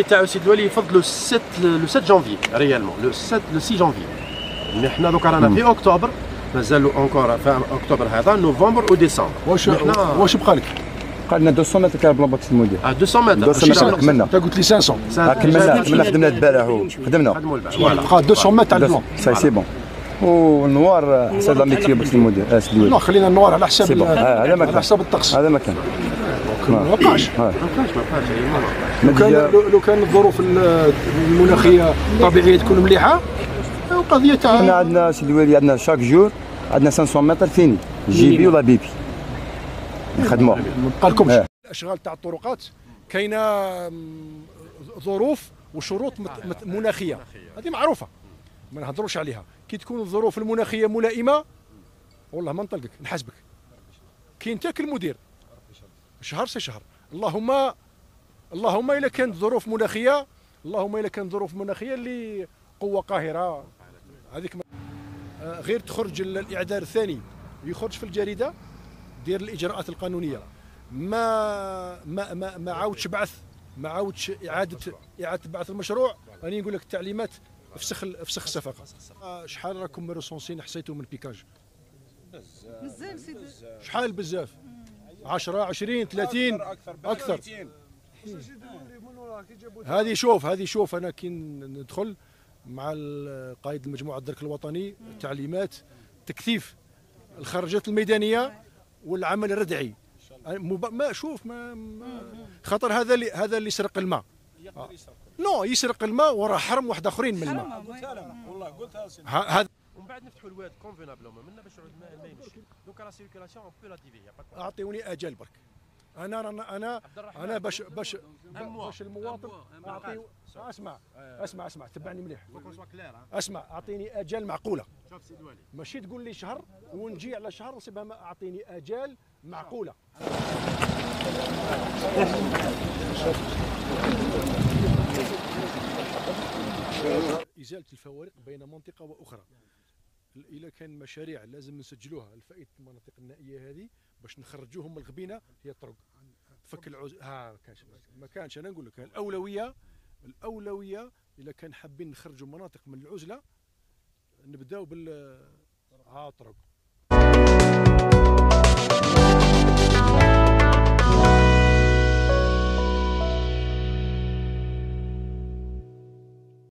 الكالندري تاعو سيدي الولي يفضلوا 7 لو 7 جانفي ريالمون لو 7 لو 6 جانفي. مي حنا دوكا رانا في أكتوبر مازالوا أونكور في أكتوبر هذا نوفمبر وديسمبر واش واش بقى لك؟ قالنا 200 متر كان بلا باكس المدير آه 200 متر. 200 متر كملنا انت قلت لي 500 آه، كملنا كملنا خدمنا البارح فوالا بقى 200 متر تاع البلون سي سي بون. والنوار حسب لا باكس المدير سيدي لا خلينا النوار على حساب آه، على كان. حساب الطقس. هذا ما كان. ما وقعش آه. ما بقاش ما بقاش. لو كان لو- كان الظروف ال- المناخية الطبيعيه تكون مليحة قضيه حنا تاع عندنا سيدي وليد عندنا شاك جور عندنا 500 متر فيني. جي بي ولا بي بي؟ نخدموها ما بقى لكمش آه. الأشغال تاع الطرقات كاينة ظروف وشروط مناخية. هذه معروفة. ما نهضروش عليها. كي تكون الظروف المناخية ملائمة والله ما نطلقك نحاسبك. كي انت كالمدير شهر c'est شهر. اللهم اللهم الا كانت ظروف مناخية اللهم الا كانت ظروف مناخية اللي قوة قاهرة. هذيك ما- آه، غير تخرج ال- الاعذار الثاني يخرج في الجريدة دير الإجراءات القانونية. ما ما ما, ما عاودش بعث ما عاودش اعاده إعادة بعث المشروع. راني نقول لك التعليمات افسخ افسخ الصفقة. آه، شحال راكم مرسونسين حسيتوا من بيكاج بزاف سيدي. شحال بزاف؟ 10 20 30 أكثر هذه شوف هذه شوف أنا كي ندخل مع قائد المجموعه الدرك الوطني تعليمات تكثيف الخرجات الميدانية والعمل الردعي. ما شوف ما, ما خاطر هذا اللي هذا اللي يسرق الماء. نو يسرق الماء وراه حرم واحد آخرين من الماء. ه- هذا ومن بعد نفتحوا الواد كونفينابلومون منا باش يعود الماء ما يمشي. دوكا لا سيركيلاسيون اون بو لا ديفي أعطيوني أجل برك. أنا أنا أنا أنا باش باش باش المواطن اعطي أسمع. اسمع أسمع. تبعني مليح. أسمع. أعطيني اجال معقولة. شوف سيدي ولي. ماشي تقول لي شهر ونجي على شهر نسيبها ما أعطيني اجال معقولة. إزالة الفوارق بين منطقة وأخرى. اذا كان مشاريع لازم نسجلوها. لفائده المناطق النائية هذه باش نخرجوهم من الغبينة هي الطرق. فك العز ها كانش ما كانش. أنا نقول لك الاولويه الأولوية اذا كان حابين نخرجوا مناطق من العزلة نبدأو بال ها الطرق